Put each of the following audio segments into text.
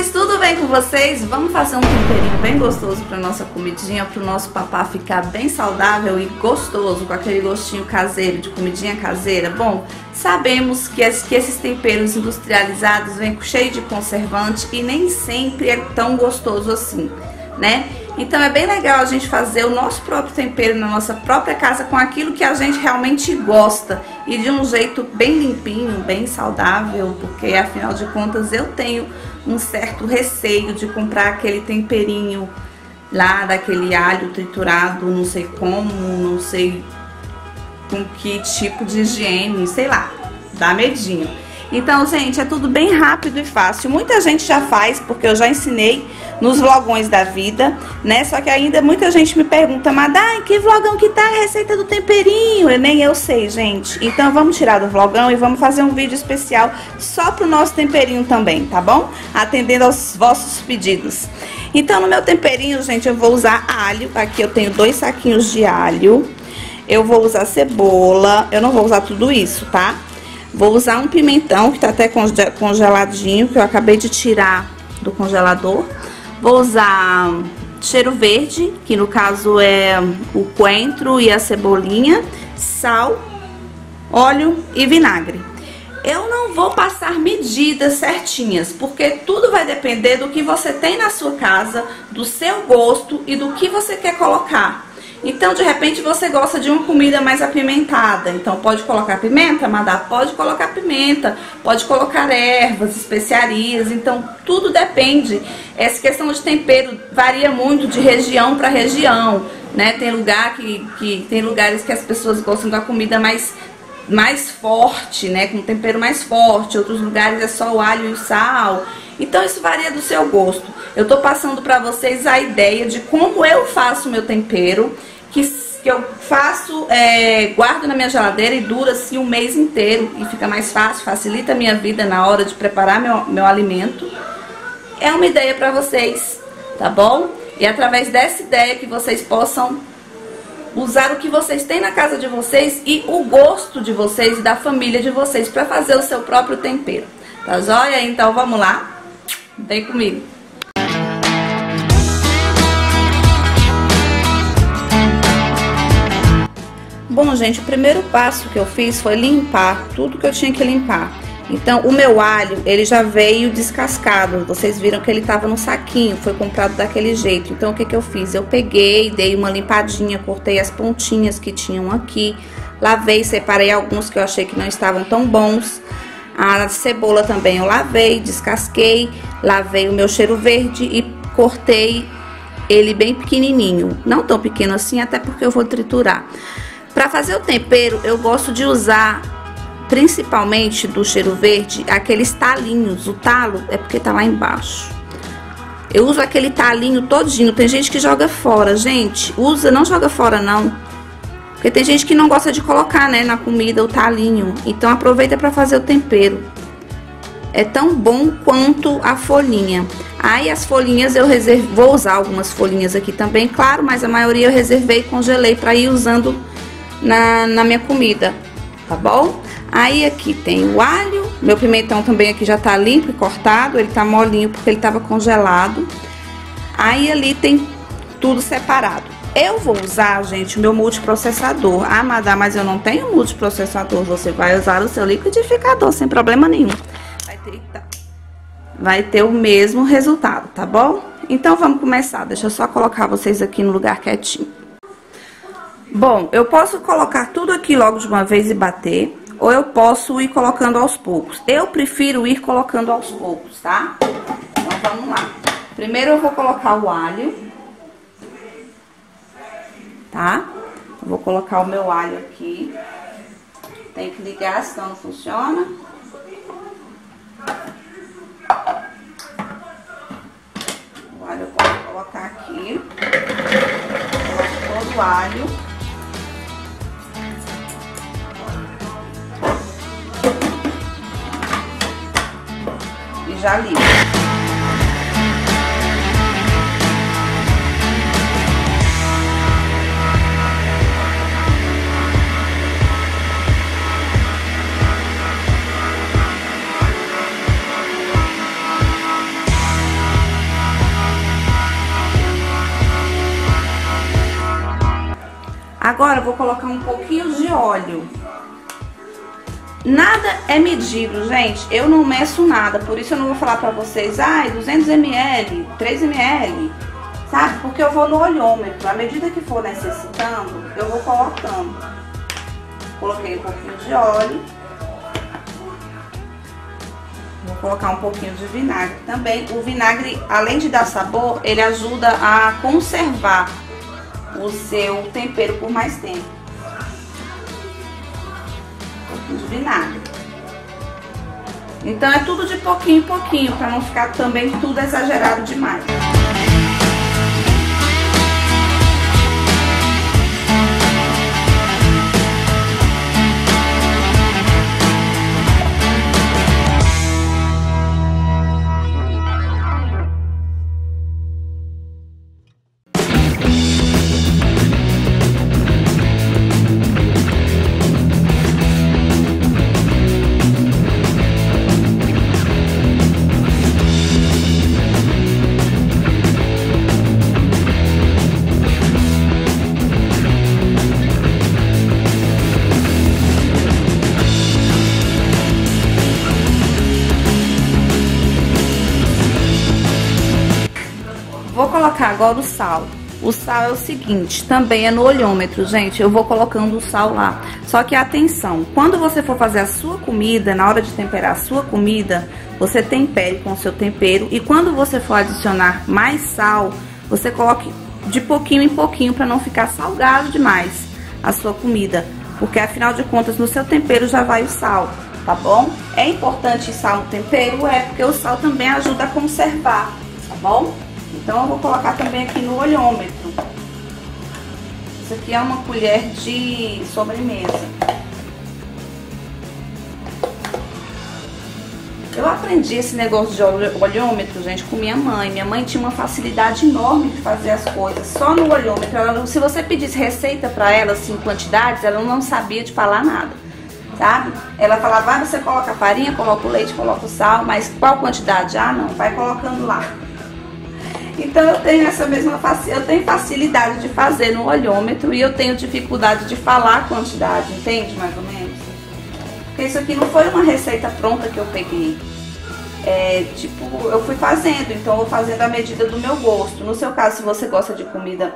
amores, tudo bem com vocês? Vamos fazer um temperinho bem gostoso para nossa comidinha, para o nosso papá ficar bem saudável e gostoso, com aquele gostinho caseiro, de comidinha caseira. Bom, sabemos que, que esses temperos industrializados vêm cheio de conservante e nem sempre é tão gostoso assim, né? Então é bem legal a gente fazer o nosso próprio tempero na nossa própria casa com aquilo que a gente realmente gosta e de um jeito bem limpinho, bem saudável, porque afinal de contas eu tenho um certo receio de comprar aquele temperinho lá daquele alho triturado, não sei como, não sei com que tipo de higiene, sei lá, dá medinho. Então, gente, é tudo bem rápido e fácil. Muita gente já faz, porque eu já ensinei nos vlogões da vida, né? Só que ainda muita gente me pergunta, Madai, que vlogão que tá a receita do temperinho? Eu nem eu sei, gente. Então vamos tirar do vlogão e vamos fazer um vídeo especial só pro nosso temperinho também, tá bom? Atendendo aos vossos pedidos. Então no meu temperinho, gente, eu vou usar alho. Aqui eu tenho dois saquinhos de alho. Eu vou usar cebola. Eu não vou usar tudo isso, tá? Vou usar um pimentão que tá até congeladinho, que eu acabei de tirar do congelador. Vou usar cheiro verde, que no caso é o coentro e a cebolinha, sal, óleo e vinagre. Eu não vou passar medidas certinhas, porque tudo vai depender do que você tem na sua casa, do seu gosto e do que você quer colocar. Então, de repente, você gosta de uma comida mais apimentada. Então, pode colocar pimenta, Madá? Pode colocar pimenta, pode colocar ervas, especiarias. Então, tudo depende. Essa questão de tempero varia muito de região para região. Né? Tem lugar que, que tem lugares que as pessoas gostam da comida mais mais forte, né, com tempero mais forte, outros lugares é só o alho e o sal. Então isso varia do seu gosto. Eu tô passando para vocês a ideia de como eu faço meu tempero que, que eu faço, é, guardo na minha geladeira e dura assim um mês inteiro e fica mais fácil, facilita a minha vida na hora de preparar meu, meu alimento. É uma ideia para vocês, tá bom? E através dessa ideia que vocês possam usar o que vocês têm na casa de vocês e o gosto de vocês e da família de vocês para fazer o seu próprio tempero. Tá joia? Então vamos lá? Vem comigo. Bom, gente, o primeiro passo que eu fiz foi limpar tudo que eu tinha que limpar. Então, o meu alho, ele já veio descascado. Vocês viram que ele estava no saquinho, foi comprado daquele jeito. Então, o que que eu fiz? Eu peguei, dei uma limpadinha, cortei as pontinhas que tinham aqui, lavei, separei alguns que eu achei que não estavam tão bons. A cebola também eu lavei, descasquei, lavei o meu cheiro verde e cortei ele bem pequenininho. Não tão pequeno assim, até porque eu vou triturar. Para fazer o tempero, eu gosto de usar principalmente do cheiro verde, aqueles talinhos. O talo é porque tá lá embaixo. Eu uso aquele talinho todinho. Tem gente que joga fora, gente. Usa, não joga fora não. Porque tem gente que não gosta de colocar, né, na comida o talinho. Então aproveita para fazer o tempero. É tão bom quanto a folhinha. Aí as folhinhas eu reservo, vou usar algumas folhinhas aqui também, claro, mas a maioria eu reservei e congelei para ir usando na, na minha comida, tá bom? Aí aqui tem o alho, meu pimentão também aqui já tá limpo e cortado, ele tá molinho porque ele tava congelado. Aí ali tem tudo separado. Eu vou usar, gente, o meu multiprocessador. Ah, Madá, mas eu não tenho multiprocessador. Você vai usar o seu liquidificador sem problema nenhum. Vai ter, vai ter o mesmo resultado, tá bom? Então vamos começar. Deixa eu só colocar vocês aqui no lugar quietinho. Bom, eu posso colocar tudo aqui logo de uma vez e bater, ou eu posso ir colocando aos poucos. Eu prefiro ir colocando aos poucos, tá? Então, vamos lá. Primeiro eu vou colocar o alho, tá? vou colocar o meu alho aqui. Tem que ligar, senão não funciona. O alho eu posso colocar aqui. Coloco todo o alho. já li. Agora vou colocar um pouquinho de óleo. Nada é medido, gente. Eu não meço nada, por isso eu não vou falar pra vocês, ai, ah, 200 ml, 3 ml, sabe? Porque eu vou no olhômetro. À medida que for necessitando, eu vou colocando. Coloquei um pouquinho de óleo. Vou colocar um pouquinho de vinagre também. O vinagre, além de dar sabor, ele ajuda a conservar o seu tempero por mais tempo. Vinagre. Então é tudo de pouquinho em pouquinho, para não ficar também tudo exagerado demais. Colocar agora o sal. O sal é o seguinte, também é no olhômetro, gente. Eu vou colocando o sal lá. Só que atenção, quando você for fazer a sua comida, na hora de temperar a sua comida, você tempere com o seu tempero. E quando você for adicionar mais sal, você coloque de pouquinho em pouquinho para não ficar salgado demais a sua comida. Porque afinal de contas, no seu tempero já vai o sal, tá bom? É importante sal no tempero? É, porque o sal também ajuda a conservar, tá bom? Então eu vou colocar também aqui no olhômetro. Isso aqui é uma colher de sobremesa. Eu aprendi esse negócio de olhômetro, gente, com minha mãe. Minha mãe tinha uma facilidade enorme de fazer as coisas só no olhômetro. Ela, se você pedisse receita para ela, assim, quantidades, ela não sabia de falar nada, sabe? Ela falava, ah, você coloca a farinha, coloca o leite, coloca o sal, mas qual quantidade? Ah, não, vai colocando lá. Então eu tenho essa mesma eu tenho facilidade de fazer no olhômetro e eu tenho dificuldade de falar a quantidade, entende mais ou menos? Porque isso aqui não foi uma receita pronta que eu peguei. É, tipo, eu fui fazendo, então eu vou fazendo a medida do meu gosto. No seu caso, se você gosta de comida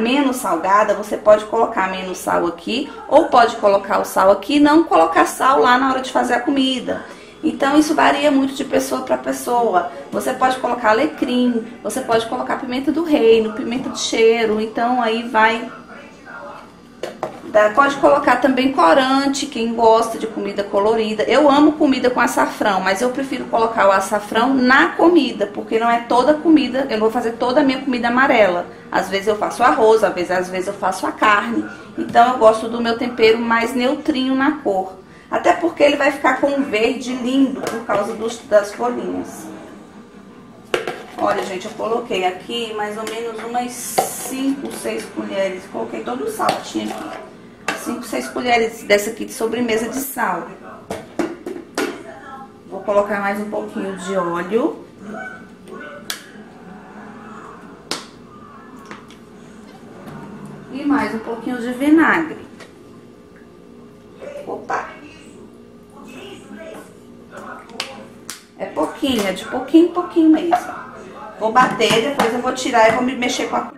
menos salgada, você pode colocar menos sal aqui, ou pode colocar o sal aqui e não colocar sal lá na hora de fazer a comida. Então isso varia muito de pessoa para pessoa. Você pode colocar alecrim, você pode colocar pimenta do reino, pimenta de cheiro, então aí vai Pode colocar também corante, quem gosta de comida colorida. Eu amo comida com açafrão, mas eu prefiro colocar o açafrão na comida, porque não é toda comida, eu não vou fazer toda a minha comida amarela. Às vezes eu faço arroz, às vezes, às vezes eu faço a carne. Então eu gosto do meu tempero mais neutrinho na cor. Até porque ele vai ficar com um verde lindo por causa dos, das folhinhas. Olha, gente, eu coloquei aqui mais ou menos umas 5, 6 colheres. Coloquei todo o sal que tinha aqui. 5, 6 colheres dessa aqui de sobremesa de sal. Vou colocar mais um pouquinho de óleo. E mais um pouquinho de vinagre. Pouquinho, é de pouquinho em pouquinho mesmo. Vou bater, depois eu vou tirar e vou me mexer com a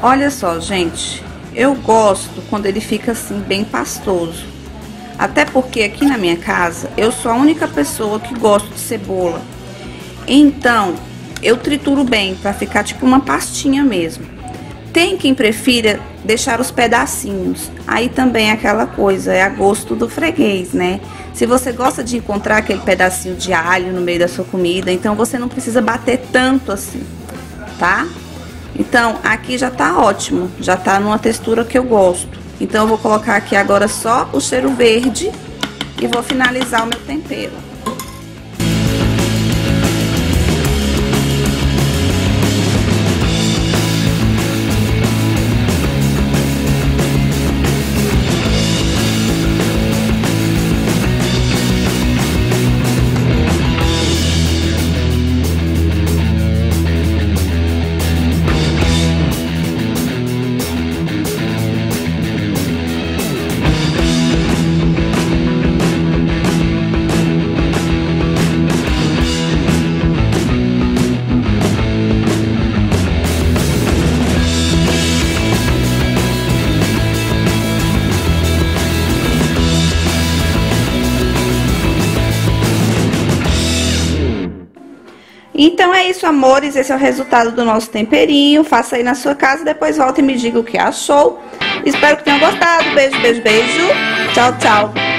Olha só, gente, eu gosto quando ele fica assim bem pastoso. Até porque aqui na minha casa eu sou a única pessoa que gosta de cebola. Então, eu trituro bem para ficar tipo uma pastinha mesmo. Tem quem prefira deixar os pedacinhos. Aí também é aquela coisa, é a gosto do freguês, né? Se você gosta de encontrar aquele pedacinho de alho no meio da sua comida, então você não precisa bater tanto assim, tá? Então, aqui já tá ótimo, já tá numa textura que eu gosto. Então, eu vou colocar aqui agora só o cheiro verde e vou finalizar o meu tempero. Isso, amores. Esse é o resultado do nosso temperinho. Faça aí na sua casa, depois volta e me diga o que achou. Espero que tenham gostado. Beijo, beijo, beijo. Tchau, tchau.